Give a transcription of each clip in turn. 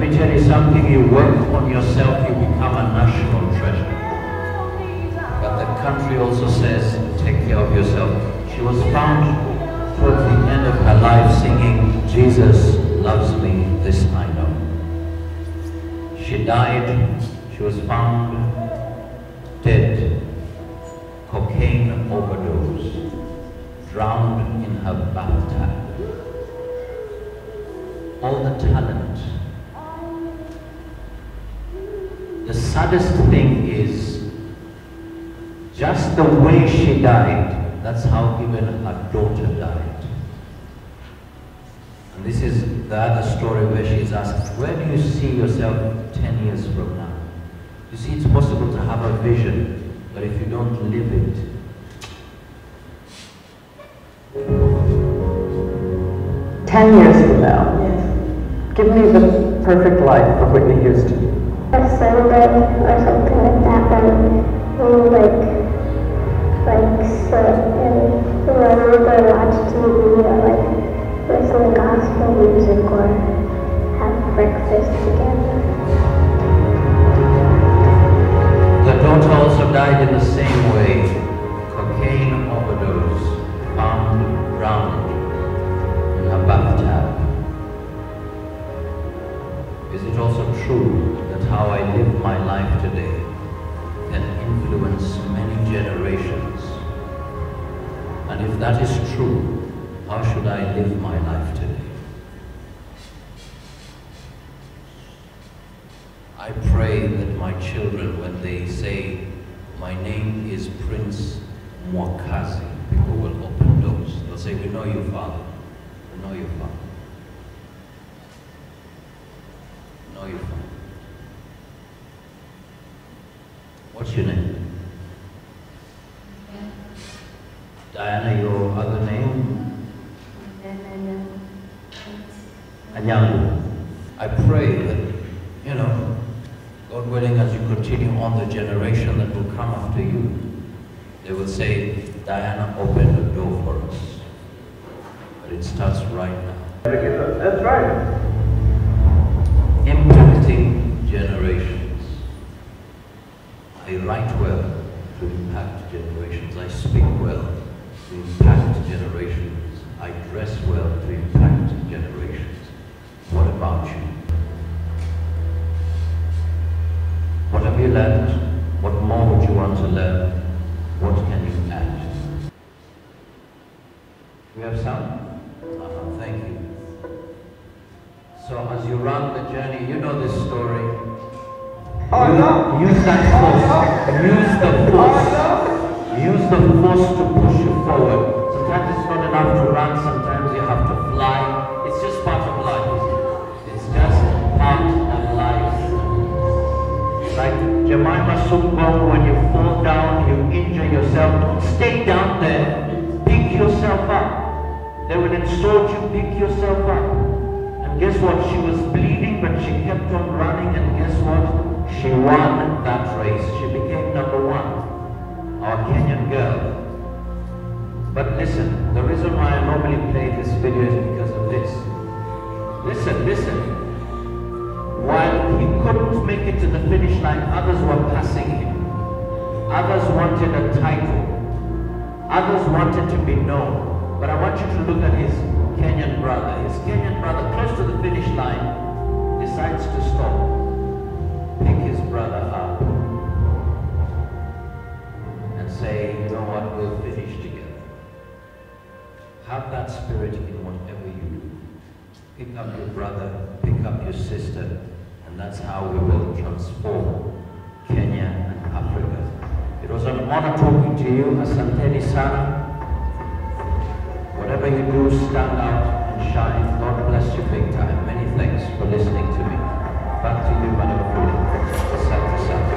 me tell you something, you work on yourself, you become a national treasure. But the country also says, take care of yourself. She was found towards the end of her life singing, Jesus loves me, this I know. She died, she was found dead, cocaine overdose, drowned in her bathtub. All the talent. The saddest thing is just the way she died, that's how even her daughter died. And this is the other story where she is asked, where do you see yourself 10 years from now? You see, it's possible to have a vision, but if you don't live it, Ten years from now, give me the perfect life for Whitney Houston. A Sunday or something like that when we like like sit and remember and watch TV or like listen to gospel music or have breakfast together. The daughter also died in the same way. Cocaine overdose, found drowned in her bathtub. Is it also true how I live my life today can influence many generations? And if that is true, how should I live my life today? I pray that my children, when they say, my name is Prince Mwakazi, people will open doors. They'll say, we know you, Father. We know you, Father. We know you, Father. What's your name? Diana, your other name? Anyangu. I pray that, you know, God willing, as you continue on the generation that will come after you, they will say, Diana opened a door for us. But it starts right now. That's right. Impacting generations. I write well to impact generations. I speak well to impact generations. I dress well to impact generations. What about you? What have you learned? What more would you want to learn? What can you add? We have some? Uh-huh, thank you. So as you run the journey, you know this story. Use that force. Use the force. Use the force to push you forward. Sometimes it's not enough to run, sometimes you have to fly. It's just part of life. It's just part of life. Like Jemima Sumgong, when you fall down, you injure yourself, don't stay down there. Pick yourself up. They will insult you, pick yourself up. And guess what? She was bleeding, but she kept on running, and guess what? She won that race. She became number one. Our Kenyan girl. But listen, the reason why I normally play this video is because of this. Listen, listen. While he couldn't make it to the finish line, others were passing him. Others wanted a title. Others wanted to be known. But I want you to look at his Kenyan brother. His Kenyan brother, close to the finish line, decides to stop. Have that spirit in whatever you do. Pick up your brother, pick up your sister, and that's how we will transform Kenya and Africa. It was an honor talking to you. Asanteni sana. Whatever you do, stand out and shine. God bless you big time. Many thanks for listening to me. Back to you, Madam sana.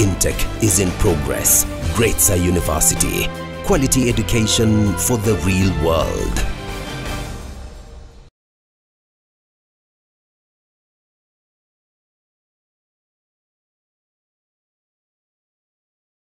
Intech is in progress. Gretsa University. Quality education for the real world.